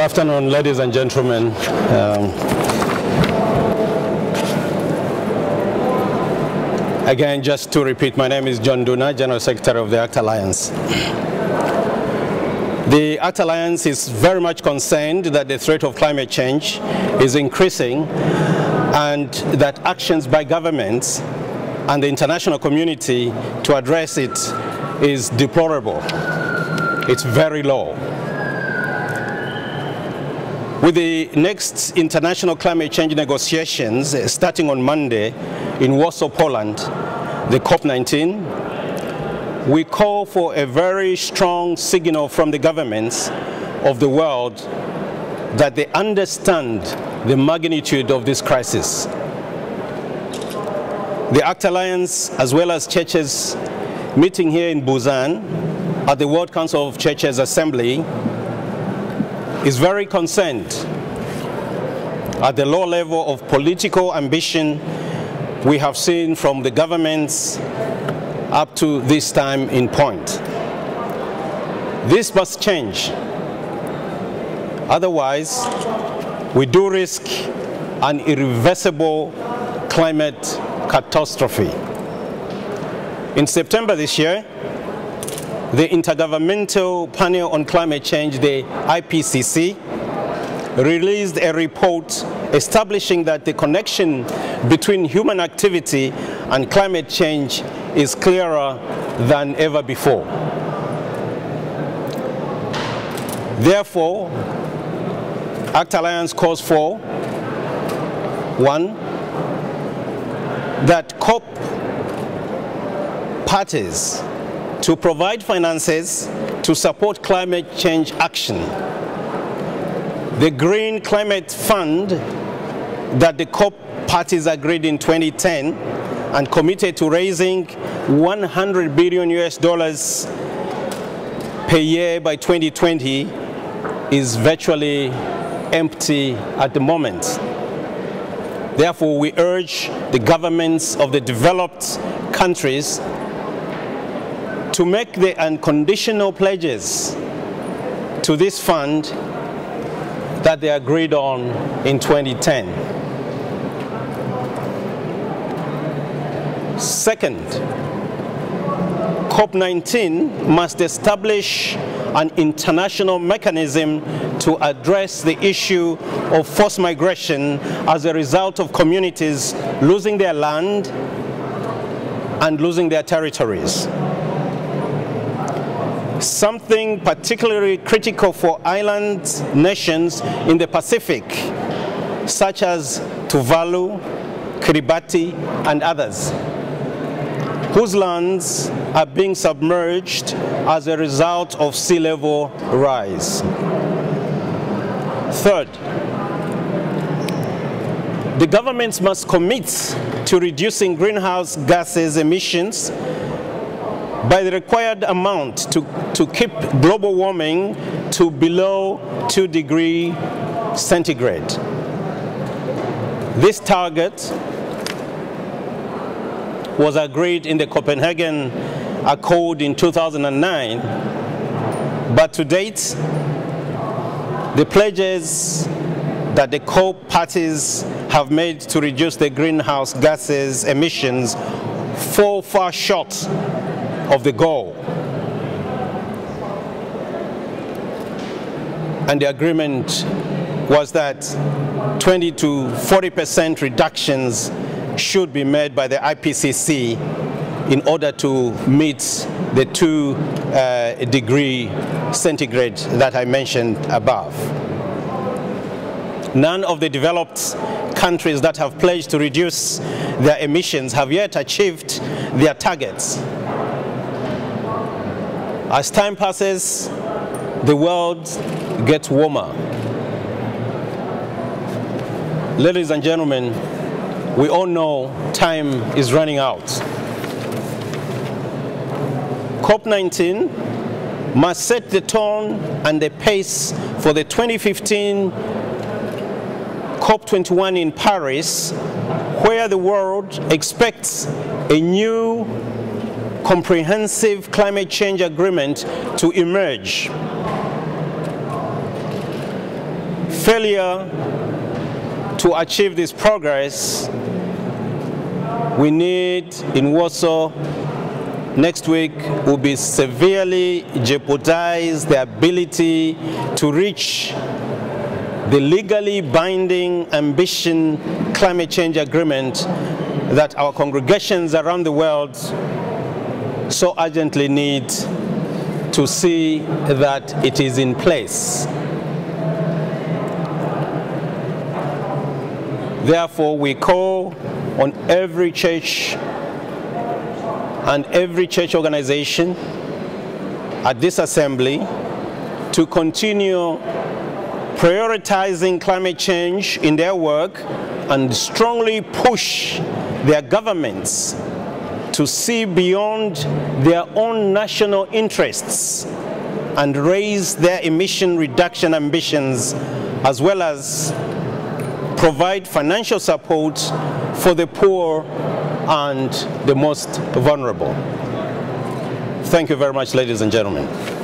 afternoon, ladies and gentlemen. Um, again, just to repeat, my name is John Nduna, General Secretary of the ACT Alliance. The ACT Alliance is very much concerned that the threat of climate change is increasing and that actions by governments and the international community to address it is deplorable. It's very low. With the next international climate change negotiations uh, starting on Monday in Warsaw, Poland, the COP19, we call for a very strong signal from the governments of the world that they understand the magnitude of this crisis. The ACT Alliance, as well as churches meeting here in Busan at the World Council of Churches Assembly, is very concerned at the low level of political ambition we have seen from the governments up to this time in point. This must change. Otherwise, we do risk an irreversible climate catastrophe. In September this year, the Intergovernmental Panel on Climate Change, the IPCC, released a report establishing that the connection between human activity and climate change is clearer than ever before. Therefore, ACT Alliance calls for one, that COP parties to provide finances to support climate change action. The Green Climate Fund that the COP parties agreed in 2010 and committed to raising 100 billion US dollars per year by 2020 is virtually empty at the moment. Therefore, we urge the governments of the developed countries to make the unconditional pledges to this fund that they agreed on in 2010. Second, COP19 must establish an international mechanism to address the issue of forced migration as a result of communities losing their land and losing their territories. Something particularly critical for island nations in the Pacific, such as Tuvalu, Kiribati, and others, whose lands are being submerged as a result of sea level rise. Third, the governments must commit to reducing greenhouse gases emissions by the required amount to, to keep global warming to below 2 degree centigrade. This target was agreed in the Copenhagen Accord in 2009, but to date, the pledges that the COP parties have made to reduce the greenhouse gases emissions fall far short of the goal. And the agreement was that 20 to 40% reductions should be made by the IPCC in order to meet the two uh, degree centigrade that I mentioned above. None of the developed countries that have pledged to reduce their emissions have yet achieved their targets. As time passes, the world gets warmer. Ladies and gentlemen, we all know time is running out. COP19 must set the tone and the pace for the 2015 COP21 in Paris, where the world expects a new comprehensive climate change agreement to emerge. failure to achieve this progress, we need in Warsaw next week will be severely jeopardize the ability to reach the legally binding ambition climate change agreement that our congregations around the world so urgently need to see that it is in place. Therefore, we call on every church and every church organization at this assembly to continue prioritizing climate change in their work and strongly push their governments to see beyond their own national interests and raise their emission reduction ambitions as well as provide financial support for the poor and the most vulnerable. Thank you very much, ladies and gentlemen.